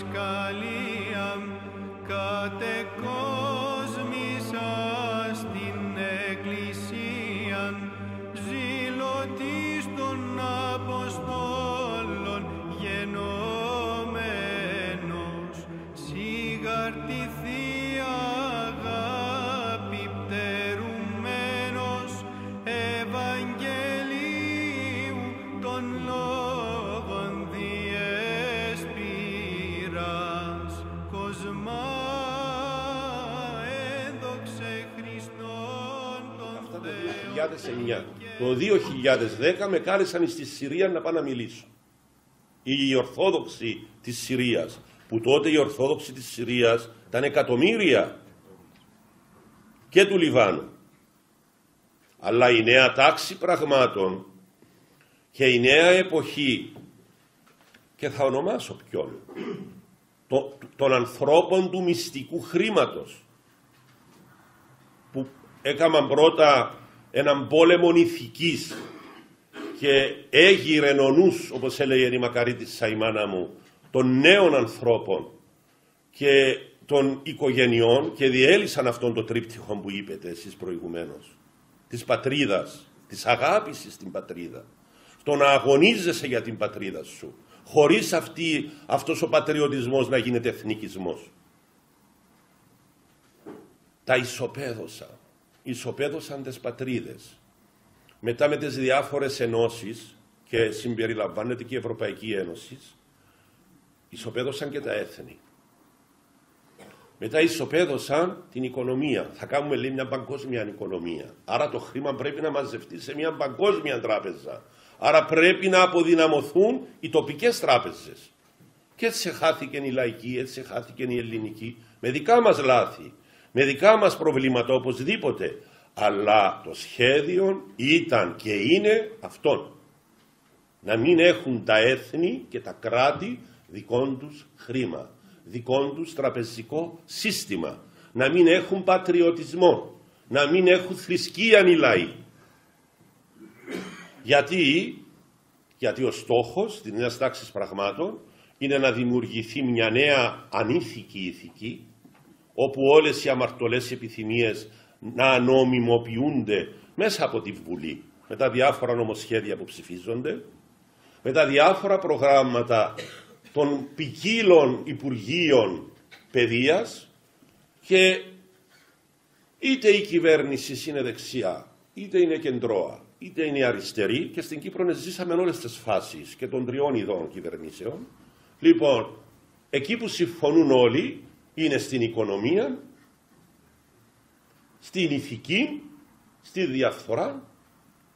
διδασκαλία κατεκόσμησα διεσπήρας κοσμά έδοξε Χριστόν τον Αυτά το Θεό 2009. Το 2010 με κάλεσαν στη Συρία να πάω να μιλήσω. Οι Ορθόδοξοι της Συρίας, που τότε οι Ορθόδοξοι της Συρίας ήταν εκατομμύρια και του Λιβάνου. Αλλά η νέα τάξη πραγμάτων και η νέα εποχή και θα ονομάσω ποιον το- των ανθρώπων του μυστικού χρήματος. Που έκαναν πρώτα έναν πόλεμο ηθικής και έγειρε ο νους, όπως έλεγε η Μακαρίτης Σαϊμάνα μου, των νέων ανθρώπων και των οικογενειών και διέλυσαν αυτόν το τρίπτυχο που είπετε εσείς προηγουμένως. Της πατρίδας, της αγάπης στην πατρίδα. Στο να αγωνίζεσαι για την πατρίδα σου χωρίς αυτή, αυτός ο πατριωτισμός να γίνεται εθνικισμός τα ισοπαίδωσα ισοπαίδωσαν τις πατρίδες μετά με τις διάφορες ενώσεις και συμπεριλαμβάνεται και η Ευρωπαϊκή Ένωση ισοπαίδωσαν και τα έθνη μετά ισοπαίδωσαν την οικονομία. Θα κάνουμε λέει μια παγκόσμια οικονομία. Άρα το χρήμα πρέπει να μαζευτεί σε μια παγκόσμια τράπεζα. Άρα πρέπει να αποδυναμωθούν οι τοπικές τράπεζες. Και έτσι χάθηκε η λαϊκή, έτσι χάθηκε η ελληνική. Με δικά μας λάθη, με δικά μας προβλήματα οπωσδήποτε. Αλλά το σχέδιο ήταν και είναι αυτόν. Να μην έχουν τα έθνη και τα κράτη δικών τους χρήμα, δικών τους τραπεζικό σύστημα. Να μην έχουν πατριωτισμό, να μην έχουν θρησκεία οι λαοί. Γιατί, γιατί ο στόχος της νέας τάξης πραγμάτων είναι να δημιουργηθεί μια νέα ανήθικη ηθική όπου όλες οι αμαρτωλές επιθυμίες να νομιμοποιούνται μέσα από τη Βουλή με τα διάφορα νομοσχέδια που ψηφίζονται με τα διάφορα προγράμματα των ποικίλων Υπουργείων Παιδείας και είτε η κυβέρνηση είναι δεξιά, είτε είναι κεντρώα, είτε είναι αριστερή και στην Κύπρο ζήσαμε όλες τις φάσεις και των τριών ειδών κυβερνήσεων. Λοιπόν, εκεί που συμφωνούν όλοι είναι στην οικονομία, στην ηθική, στη διαφθορά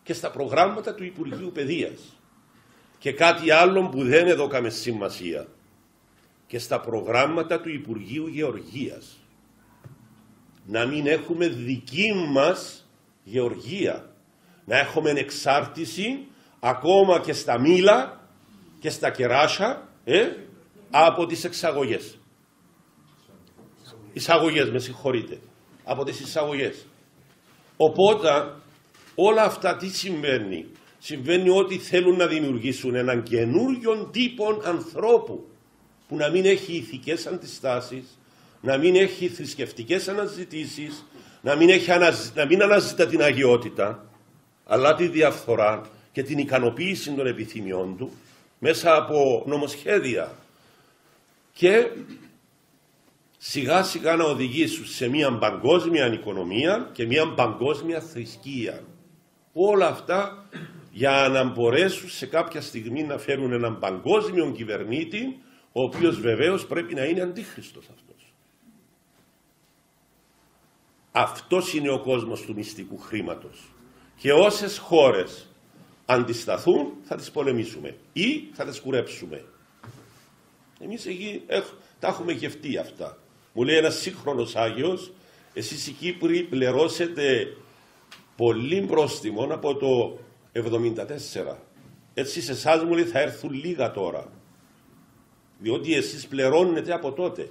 και στα προγράμματα του Υπουργείου Παιδείας. Και κάτι άλλο που δεν έδωκαμε σημασία και στα προγράμματα του Υπουργείου Γεωργίας. Να μην έχουμε δική μας γεωργία. Να έχουμε εξάρτηση ακόμα και στα μήλα και στα κεράσα ε, από τις εξαγωγές. Εισαγωγές, με συγχωρείτε. Από τις εισαγωγές. Οπότε όλα αυτά τι συμβαίνει; Συμβαίνει ότι θέλουν να δημιουργήσουν έναν καινούριο τύπο ανθρώπου που να μην έχει ηθικές αντιστάσεις, να μην έχει θρησκευτικές αναζητήσεις, να μην, έχει αναζ... να μην αναζητά την αγιότητα, αλλά τη διαφθορά και την ικανοποίηση των επιθυμιών του μέσα από νομοσχέδια και σιγά σιγά να οδηγήσουν σε μια παγκόσμια οικονομία και μια παγκόσμια θρησκεία. Όλα αυτά για να μπορέσουν σε κάποια στιγμή να φέρουν έναν παγκόσμιο κυβερνήτη ο οποίος βεβαίως πρέπει να είναι αντίχριστος αυτός. Αυτός είναι ο κόσμος του μυστικού χρήματος. Και όσες χώρες αντισταθούν θα τις πολεμήσουμε ή θα τις κουρέψουμε. Εμείς εκεί έχ, τα έχουμε γευτεί αυτά. Μου λέει ένας σύγχρονος Άγιος, εσείς οι Κύπροι πληρώσετε πολύ πρόστιμο από το 74. Έτσι σε εσάς μου λέει θα έρθουν λίγα τώρα. Διότι εσείς πληρώνετε από τότε.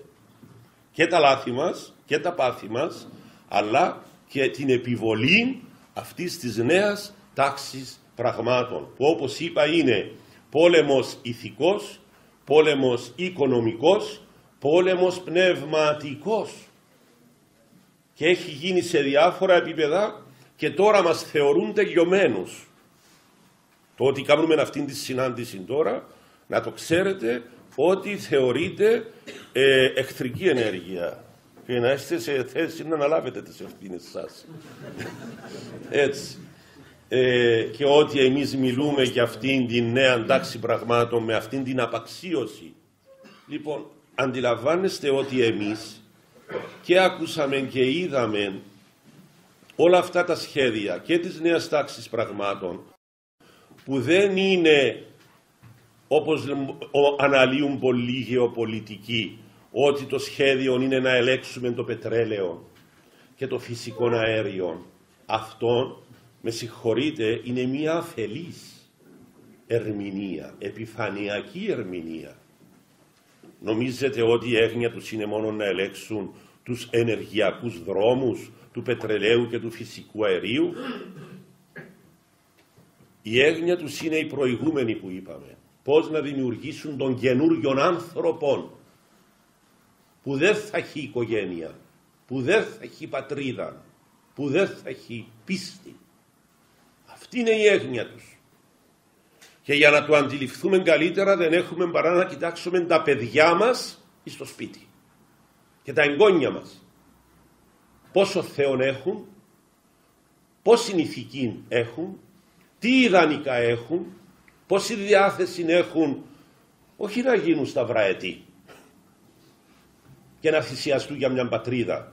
Και τα λάθη μας και τα πάθη μας, αλλά και την επιβολή αυτής της νέας τάξης πραγμάτων. Που όπως είπα είναι πόλεμος ηθικός, πόλεμος οικονομικός, πόλεμος πνευματικός. Και έχει γίνει σε διάφορα επίπεδα και τώρα μας θεωρούν τελειωμένους. Το ότι κάνουμε αυτή τη συνάντηση τώρα, να το ξέρετε ότι θεωρείται ε, εχθρική ενέργεια και να είστε σε θέση να αναλάβετε τις ευθύνες σας. Έτσι. Ε, και ότι εμείς μιλούμε για αυτήν την νέα τάξη πραγμάτων με αυτήν την απαξίωση. Λοιπόν, αντιλαμβάνεστε ότι εμείς και ακούσαμε και είδαμε όλα αυτά τα σχέδια και της νέας τάξης πραγμάτων που δεν είναι όπως αναλύουν πολλοί γεωπολιτικοί ότι το σχέδιο είναι να ελέξουμε το πετρέλαιο και το φυσικό αέριο. Αυτό, με συγχωρείτε, είναι μια αφελής ερμηνεία, επιφανειακή ερμηνεία. Νομίζετε ότι η έγνοια τους είναι μόνο να ελέξουν τους ενεργειακούς δρόμους του πετρελαίου και του φυσικού αερίου; Η έγνοια τους είναι η προηγούμενη που είπαμε. Πώς να δημιουργήσουν τον καινούριον άνθρωπο που δεν θα έχει οικογένεια, που δεν θα έχει πατρίδα, που δεν θα έχει πίστη. Αυτή είναι η έγνοια τους. Και για να το αντιληφθούμε καλύτερα δεν έχουμε παρά να κοιτάξουμε τα παιδιά μας στο σπίτι και τα εγγόνια μας. Πόσο θεόν έχουν, πόση ηθική έχουν, τι ιδανικά έχουν, πόση διάθεση έχουν, όχι να γίνουν σταυραετοί, και να θυσιαστούν για μια πατρίδα.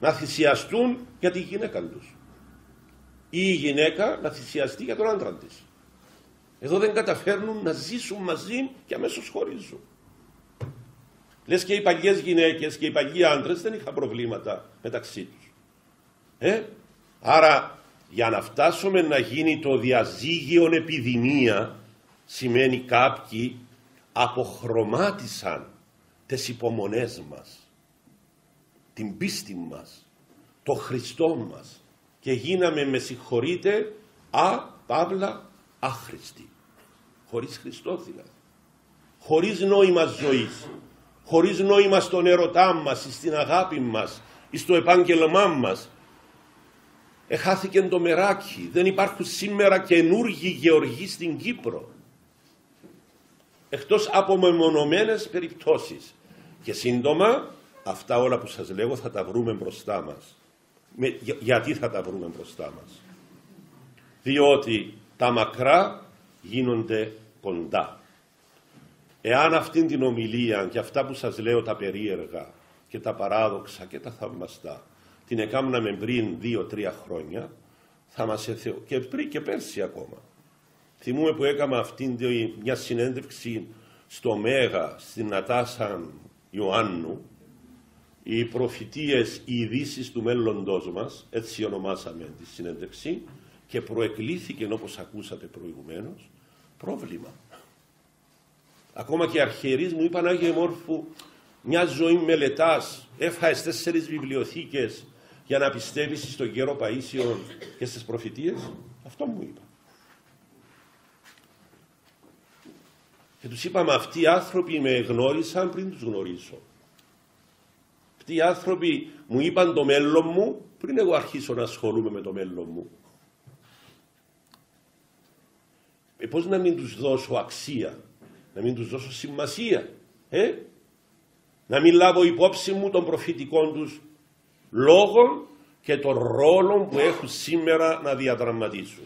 Να θυσιαστούν για τη γυναίκα τους. Ή η γυναίκα να θυσιαστεί για τον άντρα της. Εδώ δεν καταφέρνουν να ζήσουν μαζί και αμέσως χωρίζουν. Λες και οι παλιές γυναίκες και οι παλιοί άντρες δεν είχαν προβλήματα μεταξύ τους. Ε; Άρα για να φτάσουμε να γίνει το διαζύγιο επιδημία σημαίνει κάποιοι αποχρωμάτισαν τις υπομονές μας την πίστη μας, το Χριστό μας και γίναμε με συγχωρείτε α, παύλα, άχρηστοι. Χωρίς Χριστό δηλαδή. Χωρίς νόημα ζωής, χωρίς νόημα στον ερωτά μας, στην αγάπη μας, στο επάγγελμά μας. Εχάθηκε το μεράκι, δεν υπάρχουν σήμερα καινούργοι γεωργοί στην Κύπρο. Εκτός από μεμονωμένες περιπτώσεις. Και σύντομα αυτά όλα που σας λέγω θα τα βρούμε μπροστά μας. γιατί θα τα βρούμε μπροστά μας; Διότι τα μακρά γίνονται κοντά. Εάν αυτήν την ομιλία και αυτά που σας λέω τα περίεργα και τα παράδοξα και τα θαυμαστά την εκάμναμε πριν δύο-τρία χρόνια θα μας εθεω... και πριν και πέρσι ακόμα. Θυμούμε που έκανα αυτήν μια συνέντευξη στο Μέγα στην Νατάσα Ιωάννου οι προφητείες, οι ειδήσεις του μέλλοντός μας, έτσι ονομάσαμε τη συνέντευξη, και προεκλήθηκε όπως ακούσατε προηγουμένως, πρόβλημα. Ακόμα και οι αρχιερείς μου είπαν Άγιε Μόρφου, μια ζωή μελετάς, έφαγες τέσσερις βιβλιοθήκες για να πιστεύεις στον καιρό Παΐσιο και στις προφητείες. Αυτό μου είπα. Και τους είπαμε αυτοί οι άνθρωποι με γνώρισαν πριν τους γνωρίσω. Αυτοί οι άνθρωποι μου είπαν το μέλλον μου πριν εγώ αρχίσω να ασχολούμαι με το μέλλον μου. Ε, πώς να μην τους δώσω αξία, να μην τους δώσω σημασία, ε; να μην λάβω υπόψη μου των προφητικών τους λόγων και των ρόλων που έχουν σήμερα να διαδραματίσουν.